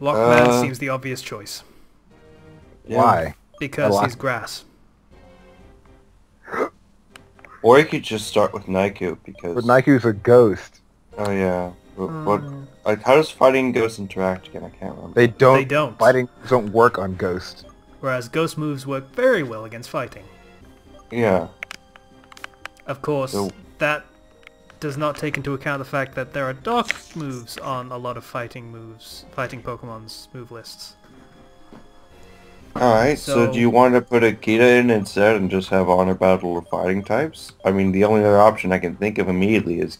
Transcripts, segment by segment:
Lockman Uh, seems the obvious choice Yeah. Why? because he's grass. Or you could just start with Naiku because. But Niku's a ghost. Oh yeah. What, what? Mm. Like, how does fighting ghosts interact again? I can't remember. They don't. They don't. Fighting don't work on ghosts. Whereas ghost moves work very well against fighting. Yeah. Of course, So- that does not take into account the fact that there are dark moves on a lot of fighting moves, fighting Pokemon's move lists. Alright, so, So- do you want to put a Kita in instead and just have honor battle or fighting types? I mean, the only other option I can think of immediately is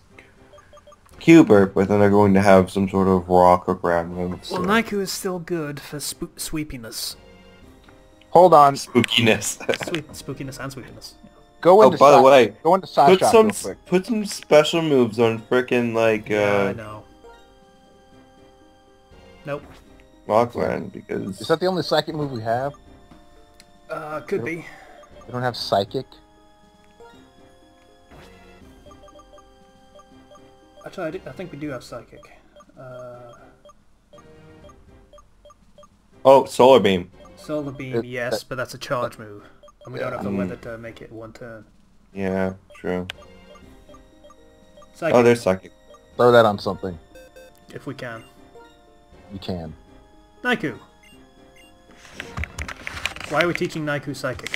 Cubert, but then they're going to have some sort of rock or ground moves. Well, so- Naiku is still good for spook sweepiness. Hold on. Spookiness. Sweep, spookiness and sweepiness. Yeah. Go oh, into by the way, go into Side put some real quick. put some special moves on frickin' like Yeah, I uh, know. Nope. Rockland because Is that the only psychic move we have? Uh, could be. We don't have psychic. Actually, I, do- I think we do have psychic. Uh, oh solar beam. solar beam, It- yes, but that's a charge move, and we don't have the Mm. weather to make it one turn. Yeah, true. Psychic, Oh, there's psychic. Throw that on something. if we can. You can. Naiku. Why are we teaching Naiku psychic?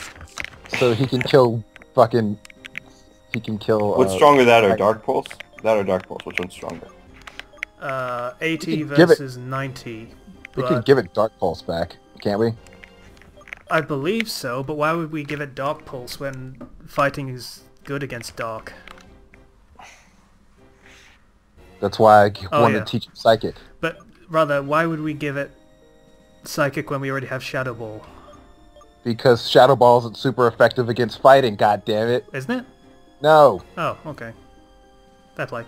So he can kill fucking. He can kill. What's uh, stronger, that or Dark Pulse? That or Dark Pulse? Which one's stronger? Uh, 80 can give it- versus 90. We can give it Dark Pulse back, can't we? I believe so, but why would we give it Dark Pulse when fighting is good against Dark? That's why I Oh, wanted yeah. to teach him Psychic. But rather, why would we give it Psychic when we already have Shadow Ball? Because Shadow Ball isn't super effective against fighting, god damn it. Isn't it? No. Oh, okay. Fair play.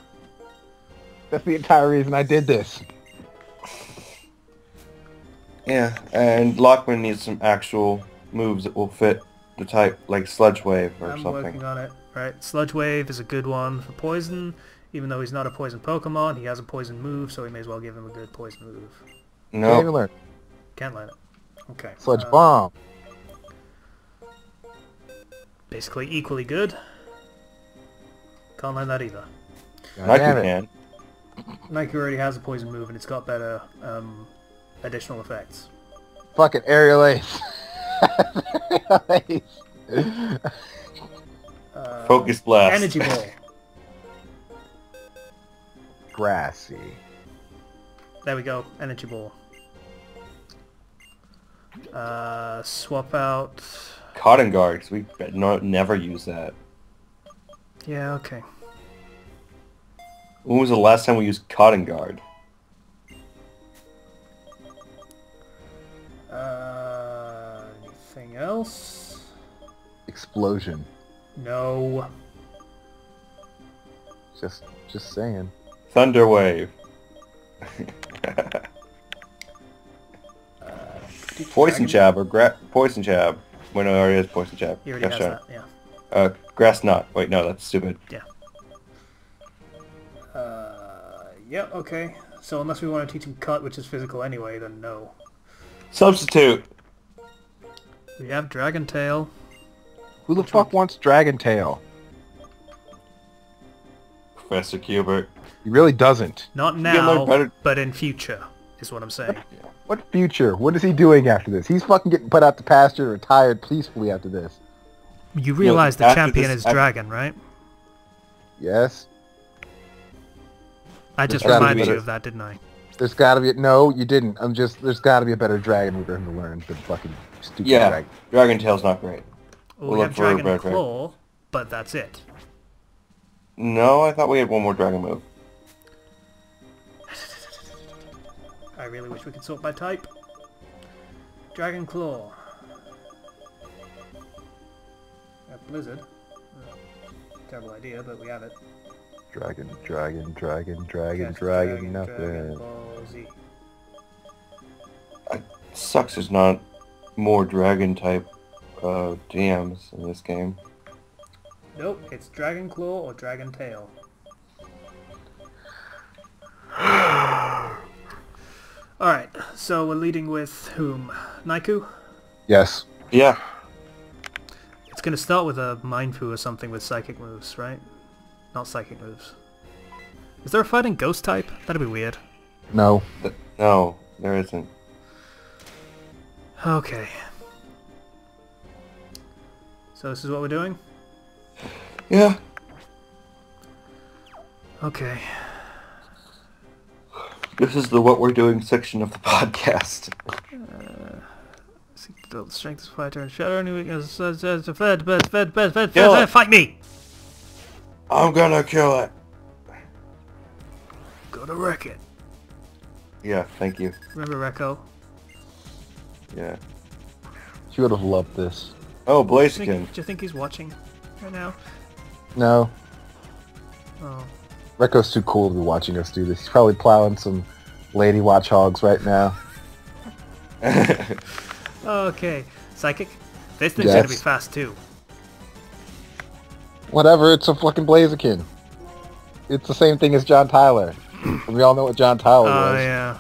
That's the entire reason I did this. Yeah, and Lockman needs some actual moves that will fit the type, like Sludge Wave or I'm something. working on it. Right, Sludge Wave is a good one for poison. Even though he's not a poison Pokemon, he has a poison move, so we may as well give him a good poison move. Can't No, even learn. Can't learn it. Okay. Sludge uh, Bomb. Basically equally good. Can't learn that either. Nike can. Nike already has a poison move and it's got better um, additional effects. Fucking Aerial Ace. Ace. Uh, Focus Blast. Energy Ball. Grassy. There we go. Energy Ball. Uh, swap out... Cotton Guard, 'cause we no, never use that. Yeah, okay. When was the last time we used Cotton Guard? Explosion. No. Just just saying. Thunder Wave. Poison Jab or gra- Poison Jab. Well, no, it already has Poison Jab. He already Grass has that, yeah. Uh, Grass Knot. Wait, no, that's stupid. Yeah. Uh, yeah, okay. So unless we want to teach him cut, which is physical anyway, then no. Substitute. We have Dragon Tail. Who the Which fuck one? wants Dragon Tail? Professor Cubert. He really doesn't. Not now, better- but in future, is what I'm saying. What future? What is he doing after this? He's fucking getting put out to pasture and retired peacefully after this. You realize the champion this- is after- Dragon, right? Yes? I just gotta be reminded you of that, didn't I? There's gotta be... No, you didn't. I'm just... There's gotta be a better dragon for him to learn than fucking stupid Yeah, dragon. Dragon Tail's not great. Well, we have Dragon dragon. Claw, but that's it. No, I thought we had one more Dragon move. I really wish we could sort by type. Dragon Claw. Uh, Blizzard. Terrible idea, but we have it. Dragon, dragon, dragon, dragon, dragon, Dragon nothing. Ball Z. Sucks is not more Dragon type uh, TMs in this game. Nope, it's Dragon Claw or Dragon Tail. Alright, so we're leading with whom? Naiku? Yes. Yeah. It's gonna start with a Mindfu or something with psychic moves, right? Not psychic moves. Is there a fighting ghost type? That'd be weird. No. Th- No, there isn't. Okay. So this is what we're doing? Yeah. Okay. This is the what we're doing section of the podcast. Seek to build the strength of fighter and shadow any weakness. uh, uh, uh, Fed, fed, fed, fed, fed, Kill fed, fight me! I'm gonna kill it. Gonna wreck it. Yeah, thank you. Remember Rekko? Yeah. She would have loved this. Oh, Do Blaziken. do you think he's watching right now? No. Oh. Rekko's too cool to be watching us do this. He's probably plowing some lady Watchogs right now. Okay. Psychic? This thing's gonna be fast too. Whatever, it's a fucking Blaziken. It's the same thing as John Tyler. We all know what John Tyler Oh was. Oh yeah.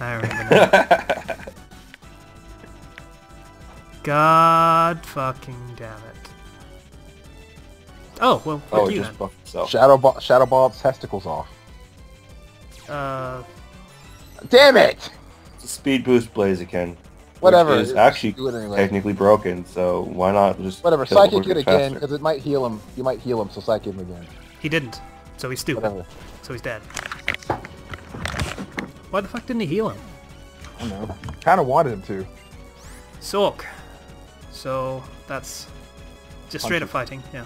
I remember now. God fucking damn it. Oh, well, fuck oh, you just buff himself. Shadow Ball, Shadow Ball its testicles off. Uh, Damn it! It's a speed boost blaze again. Whatever. Which is actually it anyway. technically broken, so why not just Whatever. Psychic it again because it might heal him. You might heal him, so psychic him again. he didn't. So he's stupid. Whatever. So he's dead. Why the fuck didn't he heal him? I don't know. Kind of wanted him to. Sawk. So that's just straight up fighting, yeah.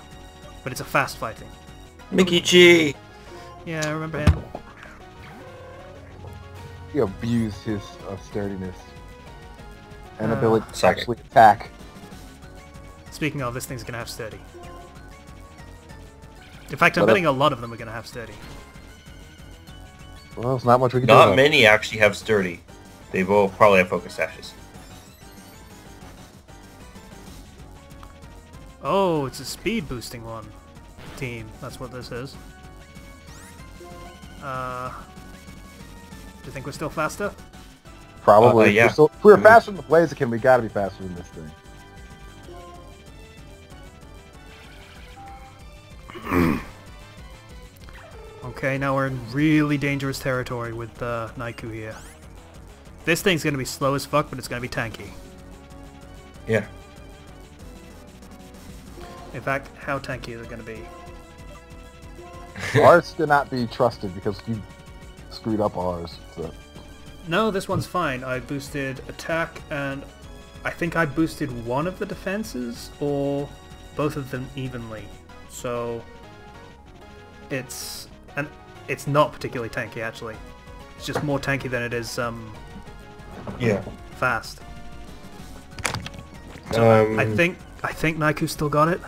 But it's a fast fighting. Mickey G. Yeah, I remember him. He abused his uh, sturdiness and Uh, ability to Psychic. actually attack. Speaking of, this thing's gonna have sturdy. In fact, I'm What up? betting a lot of them are gonna have sturdy. Well, there's not much we can do. Not about many actually have sturdy. They will probably have focus sashes. Oh, it's a speed boosting one. Team, that's what this is. Uh, do you think we're still faster? Probably. Uh, yeah. We're still- if we were Mhm. faster than the Blaziken, we gotta be faster than this thing. Okay, now we're in really dangerous territory with uh, Naiku here. This thing's gonna be slow as fuck, but it's gonna be tanky. Yeah. In fact, how tanky is it gonna be? ours cannot be trusted because you screwed up ours. So. No, this one's fine. I boosted attack and I think I boosted one of the defenses or both of them evenly. So it's and it's not particularly tanky actually. It's just more tanky than it is um, Yeah. fast. Um, I think I think Naiku still got it.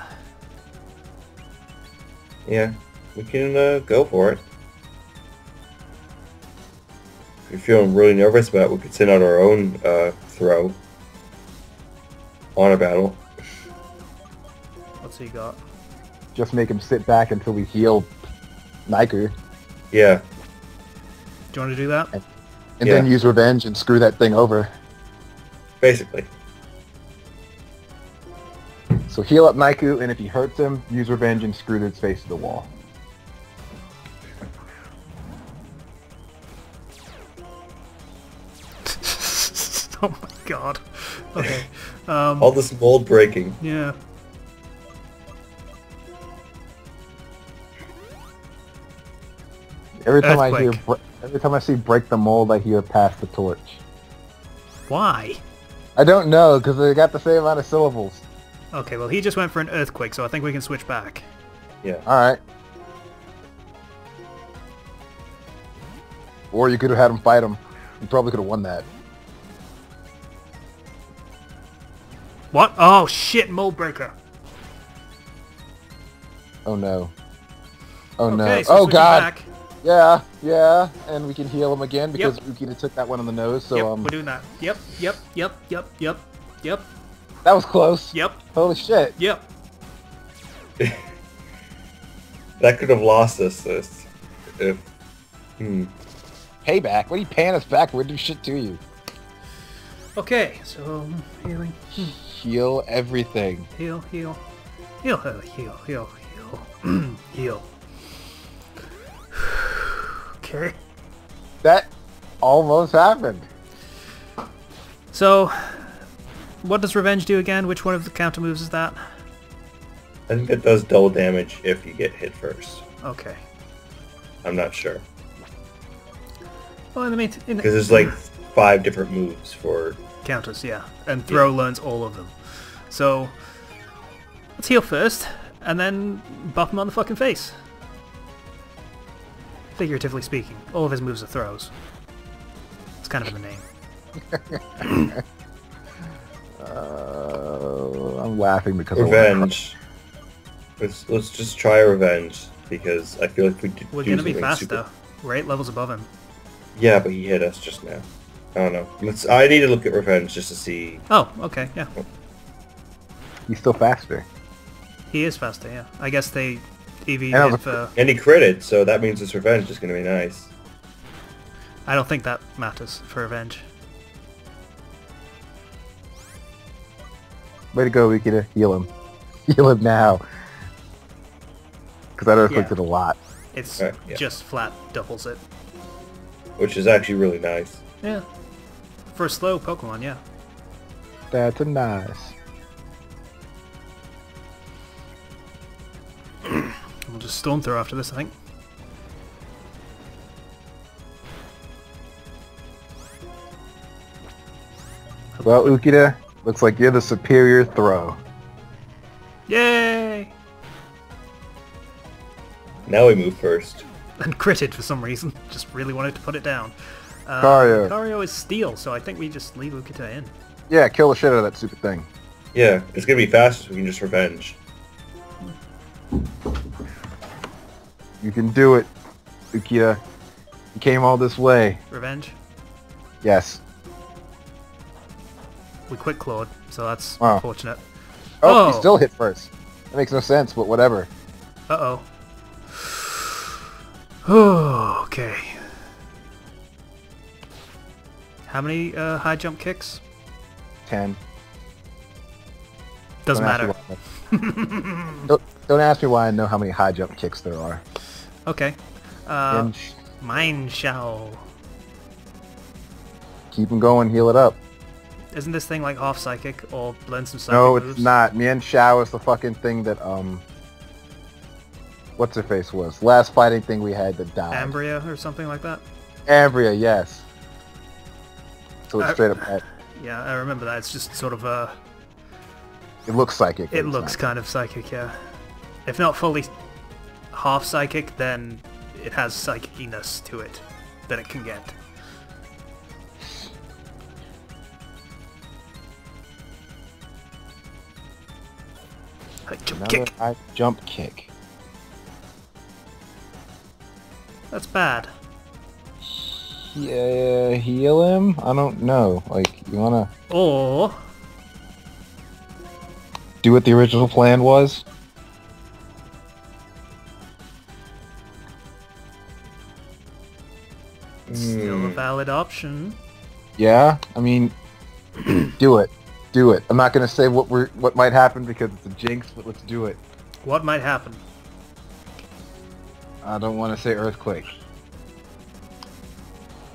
Yeah. We can uh, go for it. If you're feeling really nervous about it, we could send out our own uh, Throh. On a battle. What's he got? Just make him sit back until we heal Niker, Yeah. Do you want to do that? and Yeah. then use revenge and screw that thing over. Basically. So heal up Naiku, and if he hurts him, use revenge and screw its face to the wall. oh my god. Okay. Um, All this mold breaking. yeah. Every time I hear, every time I see break the mold, I hear pass the torch. Why? I don't know because they got the same amount of syllables. Okay, well he just went for an earthquake, so I think we can switch back. Yeah. All right. Or you could have had him fight him. You probably could have won that. What? Oh shit, mold breaker. Oh no. Oh Okay, no. so oh god. Back. Yeah, yeah. And we can heal him again because Ukita took that one on the nose. So yep, um, we're doing that. Yep, yep, yep, yep, yep, yep, that was close. yep, Holy shit. yep. That could have lost us this. If. Hmm. Payback? What are you paying us back? We're do shit to you. Okay, so healing. Hmm. Heal everything. Heal, heal. Heal, heal, heal, heal, heal. heal. okay. That almost happened. So, what does Revenge do again? Which one of the counter moves is that? I think it does double damage if you get hit first. Okay. I'm not sure. Well, in the meantime, Because there's like five different moves for... counters, yeah, and Throh learns all of them. So, let's heal first, and then buff him on the fucking face. Figuratively speaking, all of his moves are throws. It's kind of in the name. Uh, I'm laughing because I Revenge. Let's, let's just try Revenge, because I feel like we do We're do gonna be something faster. super- We're eight levels above him. Yeah, but he hit us just now. I don't know. Let's. I need to look at Revenge just to see. Oh, okay, yeah. He's still faster. He is faster, yeah. I guess they EV And I was- hit for... And he critted, so that means this Revenge is going to be nice. I don't think that matters for Revenge. Way to go, Wikita. Heal him. Heal him now. Because that afflicted a lot. It's Right, yeah. just flat doubles it. Which is actually really nice. Yeah. For a slow Pokemon, yeah. That's a nice. We'll just Storm Throw after this, I think. Well, Ukita, looks like you're the superior throw. Yay! Now we move first. And critted for some reason. Just really wanted to put it down. Uh, Lucario. Lucario is steel, so I think we just leave Ukita in. Yeah, kill the shit out of that stupid thing. Yeah, it's going to be fast, so we can just Revenge. You can do it, Ukita. You came all this way. Revenge. Yes. We quick clawed, so that's Wow. unfortunate. Oh, Oh. he still hit first. That makes no sense, but whatever. Uh oh. okay. How many uh, high jump kicks? Ten. Doesn't Don't matter. don't, don't ask me why I know how many high jump kicks there are. Okay. Uh, Mienshao. keep them going, heal it up. Isn't this thing like half psychic or learn some psychic No, moves? it's not. Mienshao is the fucking thing that, um... What's her face was? Last fighting thing we had that died. Ambria or something like that. Ambria, yes. So it's Uh, straight up. Yeah, I remember that. It's just sort of uh, It looks psychic. it looks not. kind of psychic, yeah. If not fully half psychic, then it has psychiciness to it that it can get. High jump Another kick. high jump kick. That's bad. Yeah, heal him? I don't know. Like, you wanna Or do what the original plan was? still a Hmm. valid option. Yeah, I mean, do it. Do it. I'm not gonna say what we're what might happen because it's a jinx, but let's do it. What might happen? I don't want to say earthquake.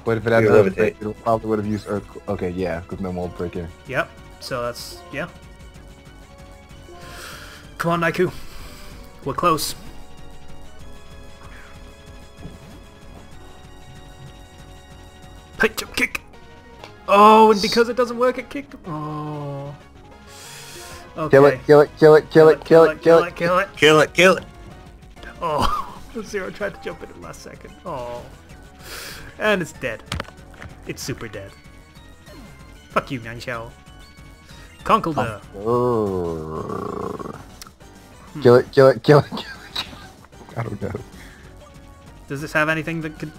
But if it had You earthquake, levitate. it probably would have used earthquake. Okay, yeah, because no mold breaker. Yep. So that's yeah. Come on, Naiku. We're close. High jump kick. Oh, and because it doesn't work, it kicked. Oh. Okay. Kill it, kill it, kill it, kill it, kill it, kill it. kill it. Kill it, kill it. Oh, Zero tried to jump in at last second. Oh. And it's dead. It's super dead. Fuck you, Nanxiao. Conkeldurr. Urgh. Kill it, kill it, kill it, kill it. kill it. I don't know. Does this have anything that could...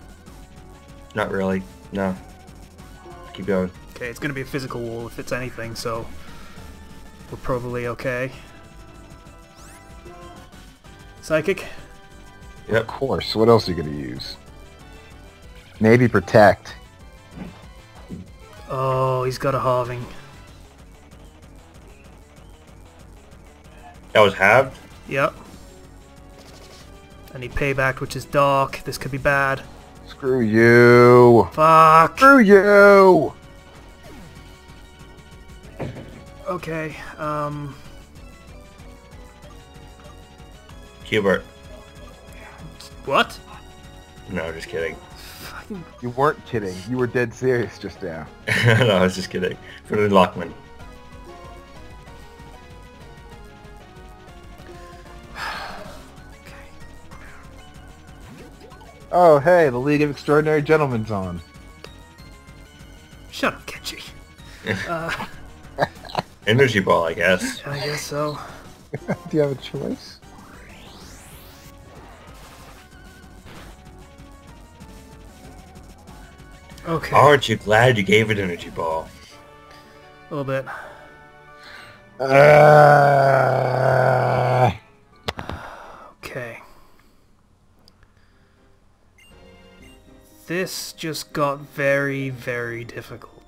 Not really. No. Keep going. Okay, it's gonna be a physical wall if it's anything, so... We're probably okay. Psychic? Yeah, of course. What else are you gonna use? Maybe protect. Oh, he's got a halving. That was halved? Yep. I need payback, which is dark. This could be bad. Screw you. Fuck. Screw you. Okay. Um. Hubert. What? No, just kidding. Fucking. You weren't kidding. You were dead serious just now. no, I was just kidding. For the Lockman. Oh, hey, the League of Extraordinary Gentlemen's on. Shut up, Kenji. Uh, Energy ball, I guess. I guess so. Do you have a choice? Okay. Aren't you glad you gave it energy ball? A little bit. Uh, Okay. This just got very, very difficult.